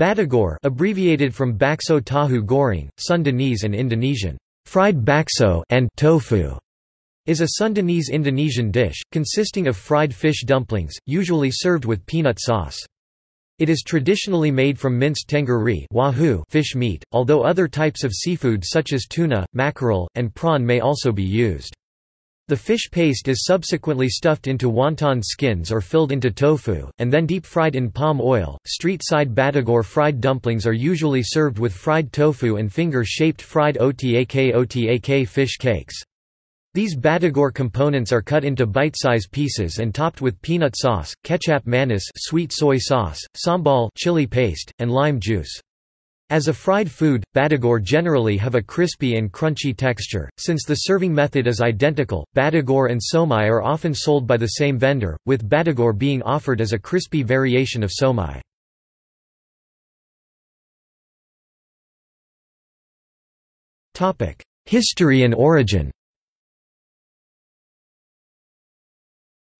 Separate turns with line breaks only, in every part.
Batagor abbreviated from bakso tahu goreng, Sundanese and Indonesian, fried bakso and tofu, is a Sundanese Indonesian dish, consisting of fried fish dumplings, usually served with peanut sauce. It is traditionally made from minced tenggiri wahoo fish meat, although other types of seafood such as tuna, mackerel, and prawn may also be used. The fish paste is subsequently stuffed into wonton skins or filled into tofu, and then deep fried in palm oil. Street side Batagor fried dumplings are usually served with fried tofu and finger shaped fried otak otak fish cakes. These Batagor components are cut into bite-size pieces and topped with peanut sauce, kecap manis sweet soy sauce, sambal chili paste, and lime juice. As a fried food, Batagor generally have a crispy and crunchy texture. Since the serving method is identical, Batagor and siomay are often sold by the same vendor, with Batagor being offered as a crispy variation of siomay. History and origin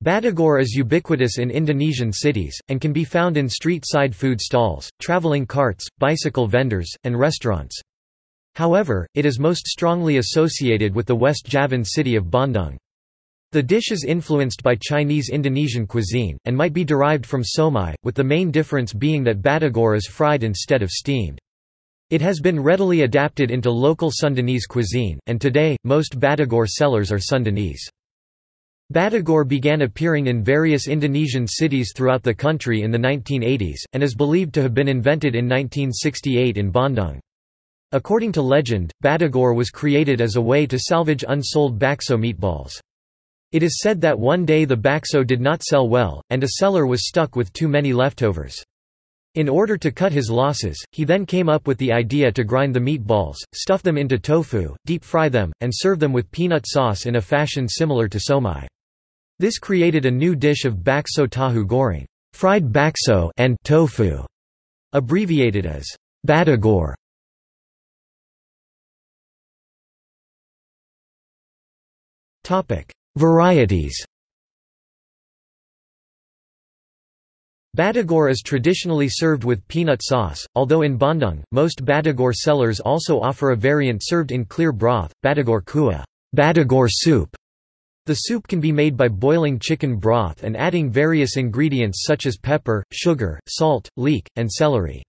Batagor is ubiquitous in Indonesian cities, and can be found in street-side food stalls, traveling carts, bicycle vendors, and restaurants. However, it is most strongly associated with the West Javan city of Bandung. The dish is influenced by Chinese Indonesian cuisine, and might be derived from siomay, with the main difference being that batagor is fried instead of steamed. It has been readily adapted into local Sundanese cuisine, and today, most batagor sellers are Sundanese. Batagor began appearing in various Indonesian cities throughout the country in the 1980s, and is believed to have been invented in 1968 in Bandung. According to legend, Batagor was created as a way to salvage unsold bakso meatballs. It is said that one day the bakso did not sell well, and a seller was stuck with too many leftovers. In order to cut his losses, he then came up with the idea to grind the meatballs, stuff them into tofu, deep fry them, and serve them with peanut sauce in a fashion similar to siomay. This created a new dish of bakso tahu goreng fried bakso and tofu, abbreviated as batagor. Varieties Batagor is traditionally served with peanut sauce, although in Bandung, most Batagor sellers also offer a variant served in clear broth, Batagor kuah Batagor soup", the soup can be made by boiling chicken broth and adding various ingredients such as pepper, sugar, salt, leek, and celery.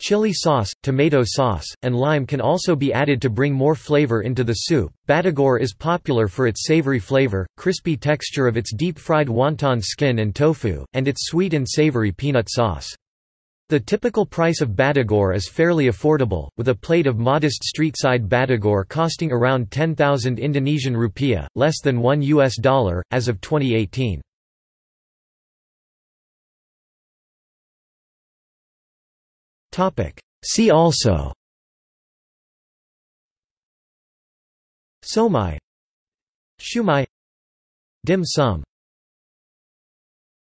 Chili sauce, tomato sauce, and lime can also be added to bring more flavor into the soup. Batagor is popular for its savory flavor, crispy texture of its deep-fried wonton skin and tofu, and its sweet and savory peanut sauce. The typical price of Batagor is fairly affordable, with a plate of modest street-side costing around 10,000 Indonesian rupiah, less than 1 US dollar, as of 2018. See also. Siomay. Shumai. Dim sum